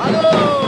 안으로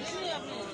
আপনি